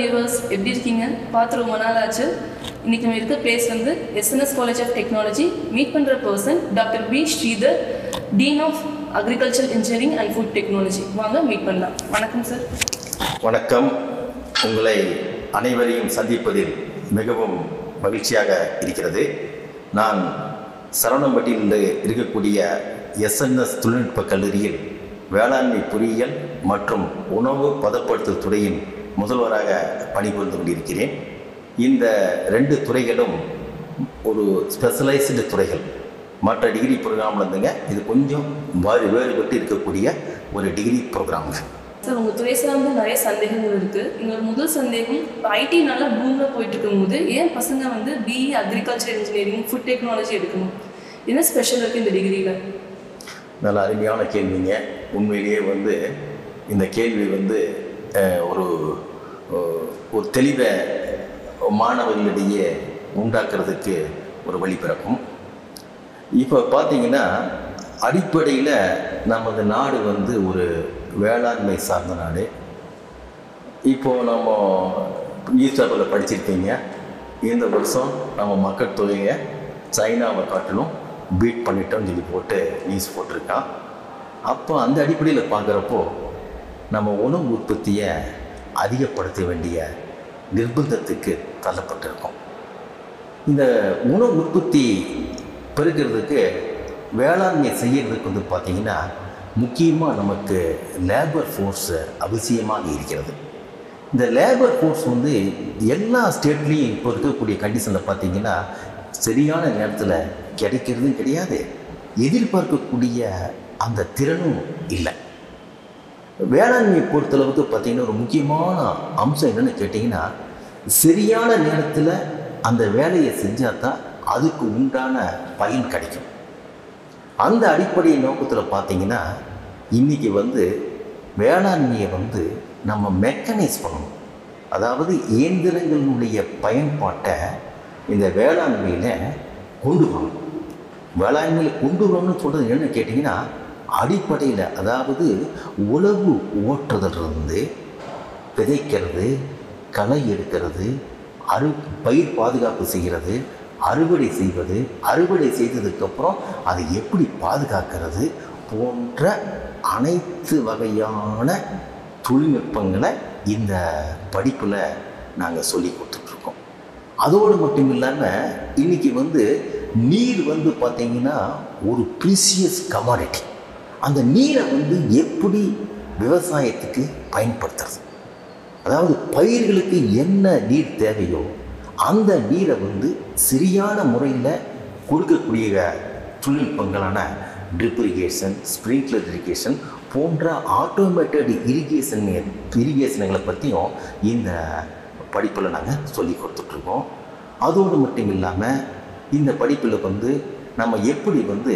Viewers எப்படி இருக்கீங்க? பார்த்து ரொம்ப நாள் ஆச்சு. இன்னைக்கு நம்ம இருக்க பிளேஸ் வந்து SNS college of technology meet பண்ணுற person doctor P Sridhar dean of agriculture engineering and food technology வாங்க மீட் பண்ணலாம். வணக்கம் சார் வணக்கம். உங்களை அனைவரையும் சந்திப்பதில் மிகவும் மகிழ்ச்சியாக இருக்கிறது. நான் சரவணம்பட்டியில் இருக்கக்கூடிய எஸ்என்எஸ் தொழில்நுட்ப கல்லூரியில் வேளாண்மை பொறியியல் மற்றும் உணவு பதப்படுத்தல் துறையின் முதல்வராக பணிபுரிந்து கொண்டிருக்கிறேன். இந்த ரெண்டு துறைகளும் ஒரு ஸ்பெஷலைஸ்டு துறைகள். மற்ற டிகிரி ப்ரோக்ராம்ல இருந்துங்க இது கொஞ்சம் வேறு வேறுபட்டு இருக்கக்கூடிய ஒரு டிகிரி ப்ரோக்ராமுங்க சார் உங்கள் துறை சார்ந்த நிறைய சந்தேகங்கள் இருக்குது எங்களோட முதல் சந்தேகம் இப்போ ஐடி நல்லா பூமில் போயிட்டு இருக்கும்போது ஏன் பசங்க வந்து BE agriculture engineering food technology எடுக்கணும்? என்ன ஸ்பெஷல் இருக்குது இந்த டிகிரியில் நல்ல அருமையான கேள்விங்க. உண்மையிலேயே வந்து இந்த கேள்வி வந்து ஒரு ஒரு தெளிவை மாணவர்களிடையே உண்டாக்குறதுக்கு ஒரு வழி பிறக்கும். இப்போ பார்த்தீங்கன்னா அடிப்படையில் நமது நாடு வந்து ஒரு வேளாண்மை சார்ந்த நாடு. இப்போது நம்ம நியூஸ் பேப்பரில் படிச்சிருப்பீங்க. இந்த வருஷம் நம்ம மக்கள் தொகையை சைனாவை காட்டிலும் பீட் பண்ணிட்டோம்னு சொல்லி போட்டு நியூஸ் போட்டிருக்கான். அப்போ அந்த அடிப்படையில் பார்க்குறப்போ நம்ம உணவு உற்பத்தியை அதிகப்படுத்த வேண்டிய நிர்பந்தத்துக்கு தள்ளப்பட்டிருக்கோம். இந்த உணவு உற்பத்தி பெருக்கிறதுக்கு வேளாண்மை செய்கிறதுக்கு வந்து பார்த்திங்கன்னா முக்கியமாக நமக்கு லேபர் ஃபோர்ஸு அவசியமாக இருக்கிறது. இந்த லேபர் ஃபோர்ஸ் வந்து எல்லா ஸ்டேட்லேயும் இப்போ இருக்கக்கூடிய கண்டிஷனில் பார்த்திங்கன்னா சரியான நேரத்தில் கிடைக்கிறதும் கிடையாது. எதிர்பார்க்கக்கூடிய அந்த திறனும் இல்லை. வேளாண்மையை பொறுத்தளவுக்கு பார்த்தீங்கன்னா ஒரு முக்கியமான அம்சம் என்னென்னு கேட்டிங்கன்னா சரியான நேரத்தில் அந்த வேலையை செஞ்சால் தான் அதுக்கு உண்டான பயன் கிடைக்கும். அந்த அடிப்படை நோக்கத்தில் பார்த்தீங்கன்னா இன்றைக்கி வந்து வேளாண்மையை வந்து நம்ம மெக்கனைஸ் பண்ணணும். அதாவது இயந்திரங்களுடைய பயன்பாட்டை இந்த வேளாண்மையில் கொண்டு வரணும். வேளாண்மையில் கொண்டு வரணும்னு சொல்கிறது என்னென்னு கேட்டிங்கன்னா அடிப்படையில் அதாவது உழவு ஓட்டுறதுலேருந்து விதைக்கிறது களை எடுக்கிறது அறு பயிர் பாதுகாப்பு செய்கிறது அறுவடை செய்வது அறுவடை செய்ததுக்கப்புறம் அதை எப்படி பாதுகாக்கிறது போன்ற அனைத்து வகையான தொழில்நுட்பங்களை இந்த படிப்பில் நாங்கள் சொல்லி கொடுத்துட்ருக்கோம். அதோடு மட்டும் இல்லாமல் இன்றைக்கி வந்து நீர் வந்து பார்த்திங்கன்னா ஒரு ப்ரீசியஸ் கமாடிட்டி அந்த நீரை வந்து எப்படி விவசாயத்துக்கு பயன்படுத்துறது? அதாவது பயிர்களுக்கு என்ன நீர் தேவையோ அந்த நீரை வந்து சரியான முறையில் கொடுக்கக்கூடிய தொழில்நுட்பங்களான ட்ரிப் இரிகேஷன் ஸ்ப்ரிங்க்லர் இரிகேஷன் போன்ற ஆட்டோமேட்டட் இரிகேஷன் இரிகேஷனுங்களை பற்றியும் இந்த படிப்பில் நாங்கள் சொல்லி கொடுத்துட்ருக்கோம். அதோடு மட்டும் இல்லாமல் இந்த படிப்பில் வந்து நம்ம எப்படி வந்து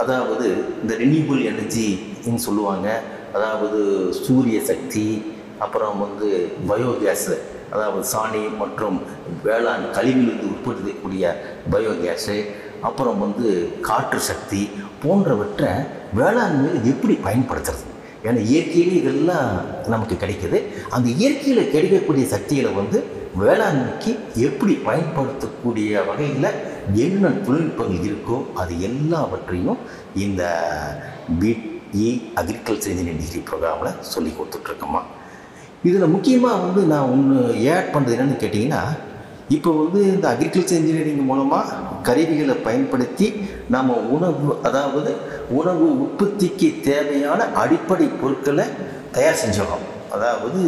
அதாவது இந்த ரினியூபிள் எனர்ஜின்னு சொல்லுவாங்க. அதாவது சூரிய சக்தி அப்புறம் வந்து பயோகேஸ் அதாவது சாணி மற்றும் வேளாண் கழிவிலிருந்து உற்பத்தி செய்யக்கூடிய பயோகேஸு அப்புறம் வந்து காற்று சக்தி போன்றவற்றை வேளாண்மையில் எப்படி பயன்படுத்துறது? ஏன்னா இயற்கையிலே இதெல்லாம் நமக்கு கிடைக்கிது. அந்த இயற்கையில் கிடைக்கக்கூடிய சக்திகளை வந்து வேளாண்மைக்கு எப்படி பயன்படுத்தக்கூடிய வகையில் என்ன தொழில்நுட்பங்கள் இருக்கோ அது எல்லாவற்றையும் இந்த பிஇ அக்ரிகல்ச்சர் இன்ஜினியரிங் டிகிரி ப்ரோக்ராமில் சொல்லி கொடுத்துட்ருக்கோம்மா இதில் முக்கியமாக வந்து நான் ஒன்று ஏட் பண்ணுறது என்னென்னு கேட்டிங்கன்னா இப்போ வந்து இந்த அக்ரிகல்ச்சர் இன்ஜினியரிங் மூலமாக கருவிகளை பயன்படுத்தி நம்ம உணவு அதாவது உணவு உற்பத்திக்கு தேவையான அடிப்படை பொருட்களை தயார் செஞ்சிடறோம் அதாவது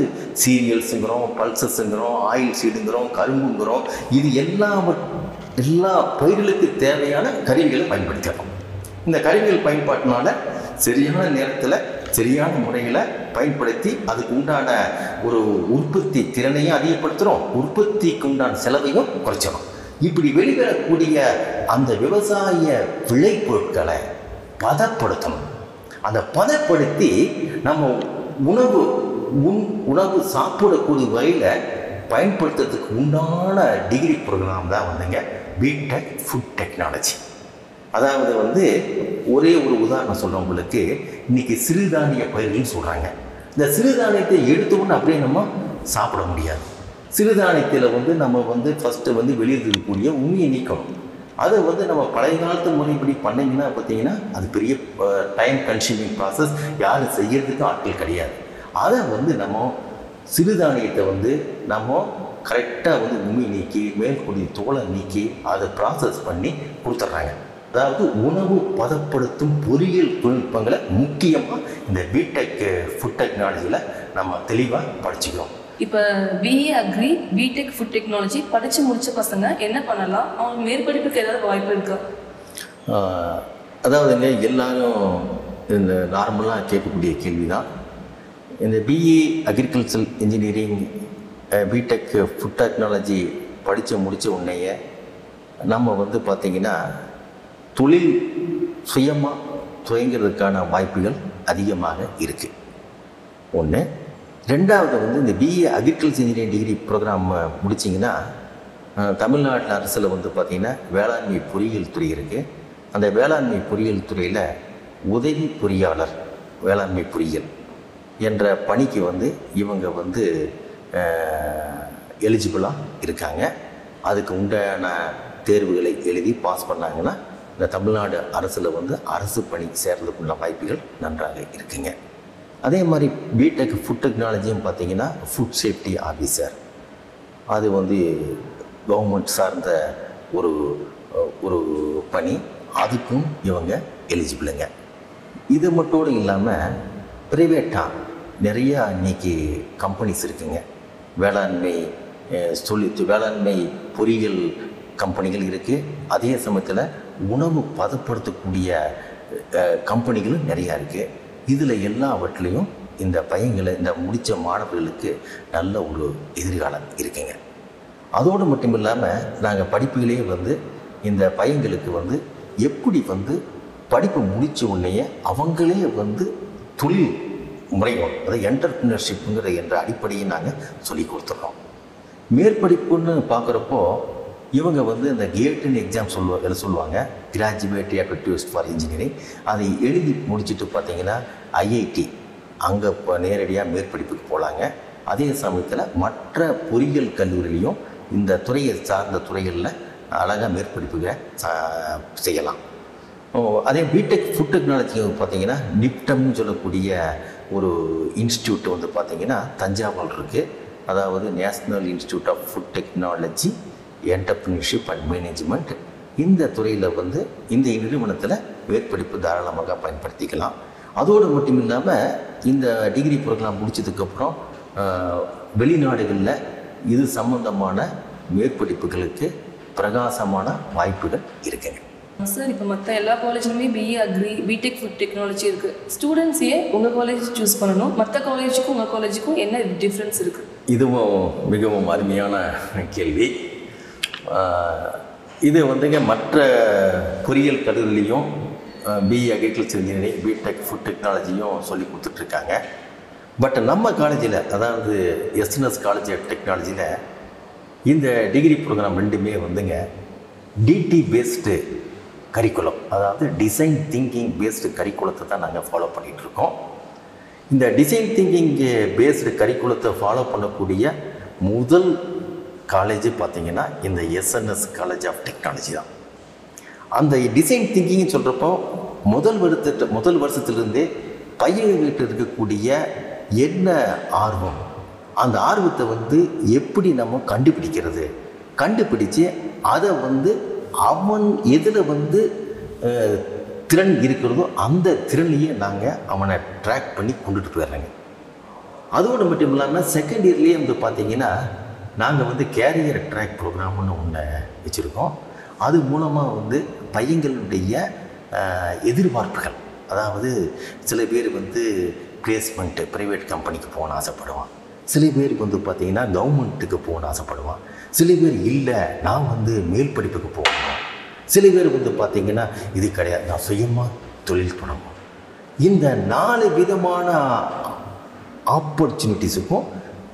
சீரியல்ஸுங்கிறோம் பல்சஸ்ங்கிறோம் ஆயில் சீடுங்கிறோம் கரும்புங்கிறோம் இது எல்லா எல்லா பயிர்களுக்கு தேவையான கருவிகளை பயன்படுத்தணும் இந்த கருவிகள் பயன்பாட்டினால சரியான நேரத்தில் சரியான முறையில் பயன்படுத்தி அதுக்கு உண்டான ஒரு உற்பத்தி திறனையும் அதிகப்படுத்துகிறோம் உற்பத்திக்கு உண்டான செலவையும் குறைச்சிடும் இப்படி வெளிவரக்கூடிய அந்த விவசாய விளைபொருட்களை பதப்படுத்தணும். அந்த பதப்படுத்தி நம்ம உணவு உண் உணவு சாப்பிடக்கூடிய வகையில் பயன்படுத்துறதுக்கு உண்டான டிகிரி ப்ரோக்ராம் தான் வந்துங்க. பீடெக் ஃபுட் டெக்னாலஜி அதாவது வந்து ஒரே ஒரு உதாரணம் சொல்ல உங்களுக்கு. இன்னைக்கு சிறுதானிய பயிர்கள்னு சொல்கிறாங்க இந்த சிறுதானியத்தை எடுத்தோன்னு அப்படியே நம்ம சாப்பிட முடியாது. சிறுதானியத்தில் வந்து நம்ம வந்து ஃபஸ்ட்டு வந்து வெளியில் இருக்கக்கூடிய உண்மையை நீக்கணும். அதை வந்து நம்ம பழைய காலத்து முறைப்படி பண்ணிங்கன்னா பார்த்தீங்கன்னா அது பெரிய டைம் கன்சியூமிங் ப்ராசஸ் யாரும் செய்கிறதுக்கு ஆட்கள் கிடையாது. அதை வந்து நம்ம சிறுதானியத்தை வந்து நம்ம கரெக்டாக வந்து உமி நீக்கி மேல்கொடி தோலை நீக்கி அதை ப்ராசஸ் பண்ணி கொடுத்துட்றாங்க. அதாவது உணவு பதப்படுத்தும் பொறியியல் தொழில்நுட்பங்களை முக்கியமாக இந்த பிடெக் ஃபுட் டெக்னாலஜியில் நம்ம தெளிவாக படிச்சுக்கிறோம். இப்போ BA agri B Tech food technology படித்து முடிச்ச பசங்க என்ன பண்ணலாம்? அவங்க மேற்படிப்புக்கு ஏதாவது வாய்ப்பு இருக்கா? அதாவதுங்க எல்லாரும் இந்த நார்மலாக கேட்கக்கூடிய கேள்வி தான் இந்த BE agriculture engineering B Tech food technology படித்து முடித்த உடனேயே நம்ம வந்து பார்த்திங்கன்னா தொழில் சுயமாக துவங்கிறதுக்கான வாய்ப்புகள் அதிகமாக இருக்குது ஒன்று ரெண்டாவது வந்து இந்த BA agriculture engineering degree program முடிச்சிங்கன்னா தமிழ்நாட்டில் அரசில் வந்து பார்த்திங்கன்னா வேளாண்மை பொறியியல் துறை இருக்குது அந்த வேளாண்மை பொறியியல் துறையில் உதவி பொறியாளர் வேளாண்மை பொறியியல் என்ற பணிக்கு வந்து இவங்க வந்து எலிஜிபிளாக இருக்காங்க. அதுக்கு உண்டான தேர்வுகளை எழுதி பாஸ் பண்ணாங்கன்னா இந்த தமிழ்நாடு அரசில் வந்து அரசு பணி சேர்றதுக்குள்ள வாய்ப்புகள் நன்றாக இருக்குங்க. அதே மாதிரி பிடெக் ஃபுட் டெக்னாலஜியும் பார்த்தீங்கன்னா ஃபுட் சேஃப்டி ஆஃபீஸர் அது வந்து கவர்மெண்ட் சார்ந்த ஒரு ஒரு பணி. அதுக்கும் இவங்க எலிஜிபிளுங்க இது மட்டும் இல்லாமல் ப்ரைவேட்டாக நிறையா இன்னைக்கு கம்பெனிஸ் இருக்குங்க. வேளாண்மை தொழில் வேளாண்மை பொறியியல் கம்பெனிகள் இருக்குது அதே சமயத்தில் உணவு பதப்படுத்தக்கூடிய கம்பெனிகளும் நிறையா இருக்குது இதில் எல்லாவற்றிலையும் இந்த பையங்களை இந்த முடித்த மாணவர்களுக்கு நல்ல ஒரு எதிர்காலம் இருக்குங்க. அதோடு மட்டும் இல்லாமல் நாங்கள் படிப்புகளே வந்து இந்த பையங்களுக்கு வந்து எப்படி வந்து படிப்பு முடித்த உடனேயே அவங்களே வந்து தொழில் முறையோம் அதாவது என்டர்பிரினர்ஷிப்புங்கிற என்ற அடிப்படையை நாங்கள் சொல்லி கொடுத்துட்றோம் மேற்படிப்புன்னு பார்க்குறப்போ இவங்க வந்து இந்த கேட்டுன்னு எக்ஸாம் சொல்லுவாங்க எழுத சொல்லுவாங்க? கிராஜுவேட் ஆப்டிடியூஸ் ஃபார் இன்ஜினியரிங் அதை எழுதி முடிச்சுட்டு பார்த்தீங்கன்னா ஐஐடி அங்கே இப்போ நேரடியாக மேற்படிப்புக்கு போகலாங்க அதே சமயத்தில் மற்ற பொறியியல் கல்லூரிலையும் இந்த துறையை சார்ந்த துறைகளில் அழகாக மேற்படிப்புகளை சா- செய்யலாம். அதே பிடெக் ஃபுட் டெக்னாலஜி பார்த்தீங்கன்னா நிப்டம்னு சொல்லக்கூடிய ஒரு இன்ஸ்டியூட் வந்து பார்த்திங்கன்னா தஞ்சாவூர் இருக்குது அதாவது national institute of food technology entrepreneurship and management இந்த துறையில் வந்து இந்த நிறுவனத்தில் மேற்படிப்பு தாராளமாக பயன்படுத்திக்கலாம். அதோடு மட்டும் இல்லாமல் இந்த டிகிரி ப்ரோக்ராம் முடிச்சதுக்கப்புறம் வெளிநாடுகளில் இது சம்பந்தமான மேற்படிப்புகளுக்கு பிரகாசமான வாய்ப்புகள் இருக்குங்க சார் இப்போ மற்ற எல்லா காலேஜ்லையுமே BA agri B Tech food technology இருக்குது ஸ்டூடெண்ட்ஸ் உங்கள் காலேஜ் சூஸ் பண்ணணும். மற்ற காலேஜுக்கும் உங்கள் காலேஜுக்கும் என்ன டிஃப்ரென்ஸ் இருக்குது இதுவும் மிகவும் அருமையான கேள்வி. இது வந்துங்க மற்ற பொறியியல் கல்லூரிலையும் BE agriculture engineering B Tech food டெக்னாலஜியும் சொல்லி கொடுத்துட்ருக்காங்க. பட் நம்ம காலேஜில் அதாவது எஸ்என்எஸ் காலேஜ் ஆஃப் டெக்னாலஜியில் இந்த டிகிரி ப்ரோக்ராம் ரெண்டுமே வந்துங்க டிடி பேஸ்டு கரிக்குலம் அதாவது டிசைன் திங்கிங் பேஸ்டு கரிக்குலத்தை தான் நாங்கள் ஃபாலோ பண்ணிகிட்ருக்கோம் இந்த டிசைன் திங்கிங் பேஸ்டு கரிக்குலத்தை ஃபாலோ பண்ணக்கூடிய முதல் காலேஜ் பார்த்தீங்கன்னா இந்த எஸ்என்எஸ் காலேஜ் ஆஃப் டெக்னாலஜி தான். அந்த டிசைன் திங்கிங் சொல்கிறப்போ முதல் வருத்த முதல் வருஷத்துலேருந்தே பையன்கிட்ட இருக்கக்கூடிய என்ன ஆர்வம்? அந்த ஆர்வத்தை வந்து எப்படி நம்ம கண்டுபிடிக்கிறது? கண்டுபிடிச்சு அதை வந்து அவன் எதில் வந்து திறன் இருக்கிறதோ அந்த திறனையே நாங்கள் அவனை ட்ராக் பண்ணி கொண்டுட்டு போயிடுறாங்க. அதோடு மட்டும் இல்லாமல் செகண்ட் இயர்லேயே வந்து பார்த்தீங்கன்னா நாங்கள் வந்து கேரியர் ட்ராக் ப்ரோக்ராம்னு ஒன்று வச்சுருக்கோம். அது மூலமாக வந்து பையங்களுடைய எதிர்பார்ப்புகள். அதாவது சில பேர் வந்து பிளேஸ்மெண்ட்டு ப்ரைவேட் கம்பெனிக்கு போகணும்னு ஆசைப்படுவான். சில பேருக்கு வந்து பார்த்திங்கன்னா கவர்மெண்ட்டுக்கு போகணும்னு ஆசைப்படுவான். சில பேர் இல்லை நான் வந்து மேல் படிப்புக்கு போகணும். சில பேர் வந்து பார்த்தீங்கன்னா இது கிடையாது. நான் சுயமாக தொழில் பண்ணணும் இந்த நாலு விதமான ஆப்பர்ச்சுனிட்டிஸுக்கும்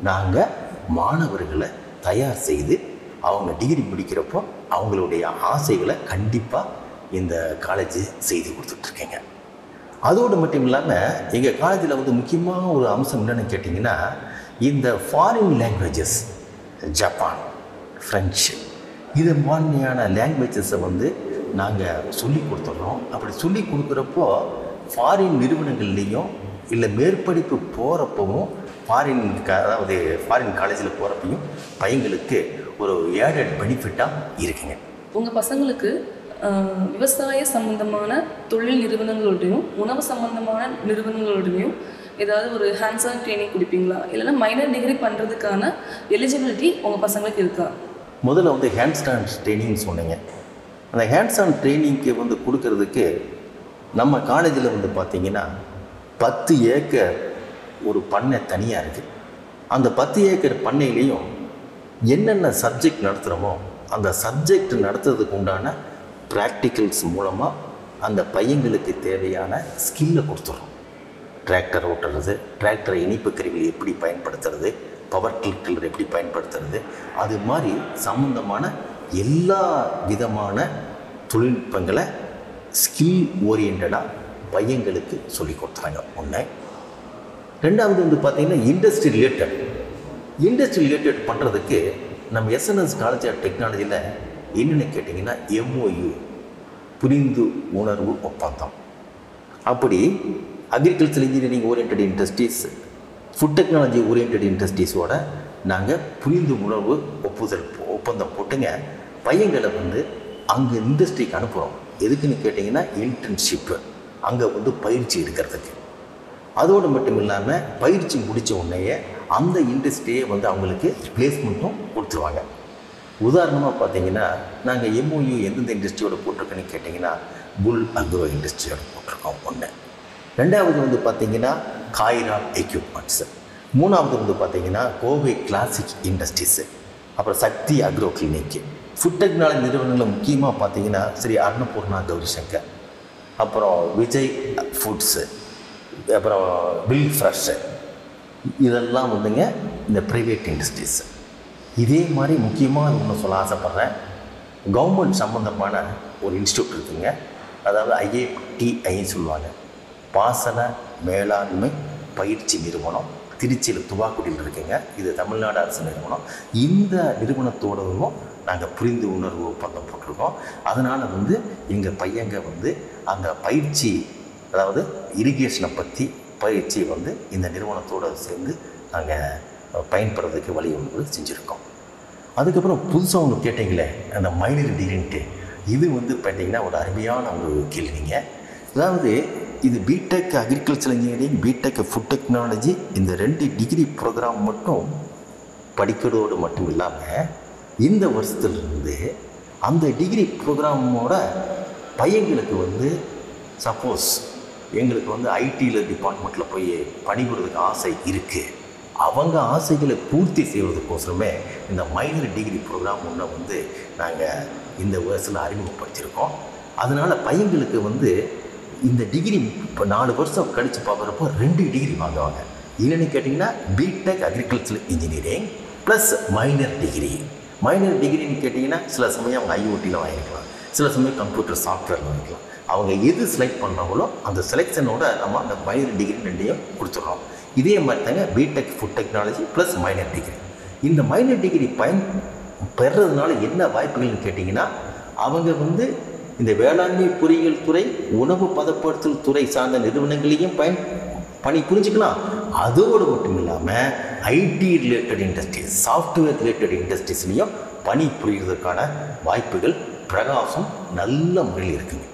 நாங்கள் மாணவர்களை தயார் செய்து அவங்க டிகிரி முடிக்கிறப்போ அவங்களுடைய ஆசைகளை கண்டிப்பாக இந்த காலேஜ் செய்து கொடுத்துட்ருக்கேங்க. அதோடு மட்டும் இல்லாமல் எங்கள் காலேஜில் வந்து முக்கியமான ஒரு அம்சம் என்னென்னு கேட்டிங்கன்னா இந்த ஃபாரின் லாங்குவேஜஸ் ஜப்பான் ஃப்ரெஞ்சு இது மாதிரியான லாங்குவேஜஸை வந்து நாங்கள் சொல்லி கொடுத்துட்றோம் அப்படி சொல்லி கொடுக்குறப்போ ஃபாரின் நிறுவனங்கள்லேயும் இல்லை மேற்படிப்பு போகிறப்பவும் ஃபாரின் க அதாவது ஃபாரின் காலேஜில் போகிறப்பையும் பையங்களுக்கு ஒரு ஏடட் பெனிஃபிட்டாக இருக்குங்க. உங்கள் பசங்களுக்கு விவசாய சம்பந்தமான தொழில் நிறுவனங்களோடையும் உணவு சம்பந்தமான நிறுவனங்களோடையும் ஏதாவது ஒரு ஹேண்ட்ஸ் ஆன் ட்ரைனிங் கொடுப்பீங்களா? இல்லைன்னா மைனர் டிகிரி பண்ணுறதுக்கான எலிஜிபிலிட்டி உங்கள் பசங்களுக்கு இருக்கா? முதல்ல வந்து ஹேண்ட் ஸ்டாண்ட் ட்ரைனிங் சொன்னீங்க. அந்த ஹேண்ட் ஸ்டாண்ட் ட்ரைனிங்க்கு வந்து கொடுக்கறதுக்கு நம்ம காலேஜில் வந்து பார்த்தீங்கன்னா பத்து ஏக்கர் ஒரு பண்ணை தனியாக இருக்குது அந்த பத்து ஏக்கர் பண்ணையிலையும் என்னென்ன சப்ஜெக்ட் நடத்துகிறோமோ அந்த சப்ஜெக்ட் நடத்துறதுக்கு உண்டான ப்ராக்டிக்கல்ஸ் மூலமாக அந்த பையங்களுக்கு தேவையான ஸ்கில்லை கொடுத்துட்றோம் டிராக்டர் ஓட்டுறது டிராக்டரை இனிப்பு கருவிகள் எப்படி பயன்படுத்துறது பவர் டில்லர் எப்படி பயன்படுத்துறது? அது மாதிரி சம்மந்தமான எல்லா விதமான தொழில்நுட்பங்களை ஸ்கில் ஓரியண்டடாக பையங்களுக்கு சொல்லி கொடுத்தாங்க ஒன்று ரெண்டாவது வந்து பார்த்திங்கன்னா இண்டஸ்ட்ரி ரிலேட்டட் இண்டஸ்ட்ரி ரிலேட்டட் பண்ணுறதுக்கு நம்ம எஸ்என்எஸ் காலேஜ் ஆஃப் டெக்னாலஜியில் என்னென்னு கேட்டிங்கன்னா எம்ஓயு புரிந்து உணர்வு ஒப்பந்தம். அப்படி agriculture engineering orient industries food technology orient இண்டஸ்ட்ரீஸோட நாங்கள் புரிந்து உணர்வு ஒப்புதல் ஒப்பந்தம் போட்டுங்க. பையங்களை வந்து அங்கே இண்டஸ்ட்ரிக்கு அனுப்புகிறோம் எதுக்குன்னு கேட்டிங்கன்னா இன்டர்ன்ஷிப்பு அங்கே வந்து பயிற்சி எடுக்கிறதுக்கு. அதோடு மட்டும் இல்லாமல் பயிற்சி முடித்த உடனேயே அந்த இண்டஸ்ட்ரியே வந்து அவங்களுக்கு பிளேஸ்மெண்ட்டும் கொடுத்துருவாங்க. உதாரணமாக பார்த்தீங்கன்னா நாங்கள் எம்ஓயு எந்தெந்த இண்டஸ்ட்ரியோட போட்டிருக்கோன்னு கேட்டிங்கன்னா புல் அக்ரோ இண்டஸ்ட்ரியோட போட்டிருக்கோம் ஒன்று ரெண்டாவது வந்து பார்த்திங்கன்னா காய்ரா எக்யூப்மெண்ட்ஸு மூணாவது வந்து பார்த்தீங்கன்னா கோவை கிளாசிக் இண்டஸ்ட்ரீஸு அப்புறம் Sakthi agro clinic food technology நிறுவனங்களில் முக்கியமாக பார்த்தீங்கன்னா ஸ்ரீ அன்னபூர்ணா கௌரி சங்கர் அப்புறம் விஜய் ஃபுட்ஸு அப்புறம் பில் ஃப்ரெஷ்ஷு இதெல்லாம் வந்துங்க இந்த ப்ரைவேட் இண்டஸ்ட்ரீஸ் இதே மாதிரி முக்கியமாக ஒன்று சொல்ல ஆசைப்பட்றேன். கவர்மெண்ட் சம்மந்தமான ஒரு இன்ஸ்டியூட் இருக்குதுங்க அதாவது ஐஏடிஐன்னு சொல்லுவாங்க. பாசன மேலாண்மை பயிற்சி நிறுவனம். திருச்சியில் துவாக்குடியில் இருக்குங்க. இது தமிழ்நாடு அரசு நிறுவனம். இந்த நிறுவனத்தோடவும் நாங்கள் புரிந்து உணர்வு ஒப்பந்தம் போட்டிருக்கோம். அதனால் வந்து எங்கள் பையங்க வந்து அந்த பயிற்சி அதாவது இரிகேஷனை பற்றி பயிற்சி வந்து இந்த நிறுவனத்தோடு சேர்ந்து நாங்கள் பயன்படுறதுக்கு வழி ஒன்று செஞ்சுருக்கோம். அதுக்கப்புறம் புதுசாக ஒன்று கேட்டிங்களே அந்த மைனர் டிகிரின்ட்டு இது வந்து பார்த்திங்கன்னா ஒரு அருமையான ஒரு கேள்விங்க. அதாவது இது B Tech agriculture engineering B Tech food technology இந்த ரெண்டு டிகிரி ப்ரோக்ராம் மட்டும் படிக்கிறதோடு மட்டும் இல்லாமல் இந்த வருஷத்துலேருந்து அந்த டிகிரி ப்ரோக்ராமோட பையங்களுக்கு வந்து சப்போஸ் எங்களுக்கு வந்து ஐடியில் டிபார்ட்மெண்ட்டில் போய் பணிபுரிறதுக்கு ஆசை இருக்குது அவங்க ஆசைகளை பூர்த்தி செய்வதற்கோசரமே இந்த மைனர் டிகிரி ப்ரோக்ராம் ஒன்று வந்து நாங்கள் இந்த வருஷத்தில் அறிமுகப்படுத்தியிருக்கோம் அதனால் பையங்களுக்கு வந்து இந்த டிகிரி இப்போ நாலு வருஷம் கழித்து பார்க்குறப்போ ரெண்டு டிகிரி வாங்குவாங்க. என்னென்னு கேட்டிங்கன்னா B Tech agriculture engineering plus minor degree minor டிகிரின்னு கேட்டிங்கன்னா சில சமயம் அவங்க ஐஓடியில் வாங்கிக்கலாம் சில சமயம் கம்ப்யூட்டர் சாஃப்ட்வேர் வாங்கிக்கலாம் அவங்க எது செலக்ட் பண்ணுறாங்களோ அந்த செலெக்ஷனோட நம்ம அந்த மைனர் டிகிரி ரெண்டையும் கொடுத்துட்றோம் இதே மாதிரி தாங்க B Tech food technology plus minor degree இந்த மைனர் டிகிரி பயன் பெறுறதுனால என்ன வாய்ப்புகள்னு கேட்டிங்கன்னா அவங்க வந்து இந்த வேளாண்மை பொறியியல் துறை உணவு பதப்படுத்தல் துறை சார்ந்த நிறுவனங்களையும் பயன் பணி புரிஞ்சுக்கலாம். அதோடு மட்டும் இல்லாமல் IT related industries software related இண்டஸ்ட்ரீஸ்லேயும் பணி புரிகிறதுக்கான வாய்ப்புகள் பிரகாசம் நல்ல முறையில் இருக்குங்க.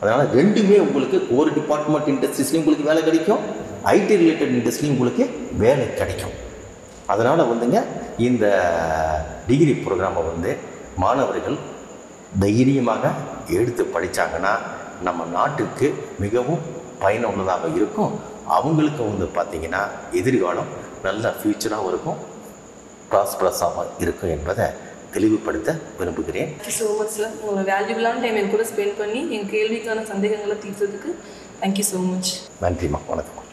அதனால் ரெண்டுமே உங்களுக்கு ஒரு டிபார்ட்மெண்ட் இண்டஸ்ட்ரீஸ்லையும் உங்களுக்கு வேலை கிடைக்கும். ஐடி ரிலேட்டட் இண்டஸ்ட்ரியும் உங்களுக்கு வேலை கிடைக்கும். அதனால் வந்துங்க இந்த டிகிரி ப்ரோக்ராமை வந்து மாணவர்கள் தைரியமாக எடுத்து படித்தாங்கன்னா நம்ம நாட்டுக்கு மிகவும் பயனுள்ளதாக இருக்கும். அவங்களுக்கு வந்து பார்த்திங்கன்னா எதிர்காலம் நல்ல ஃப்யூச்சராகவும் இருக்கும். ப்ராஸ்பரஸாக இருக்கும் என்பதை தெளிவுபடுத்த விரும்புகிறேன். தேங்க்யூ ஸோ மச் சார் உங்களோட வேல்யூபிளான டைம் என் கூட ஸ்பெண்ட் பண்ணி என் கேள்விக்கான சந்தேகங்களை தீர்த்ததுக்கு தேங்க்யூ ஸோ மச் நன்றிம்மா வணக்கம்.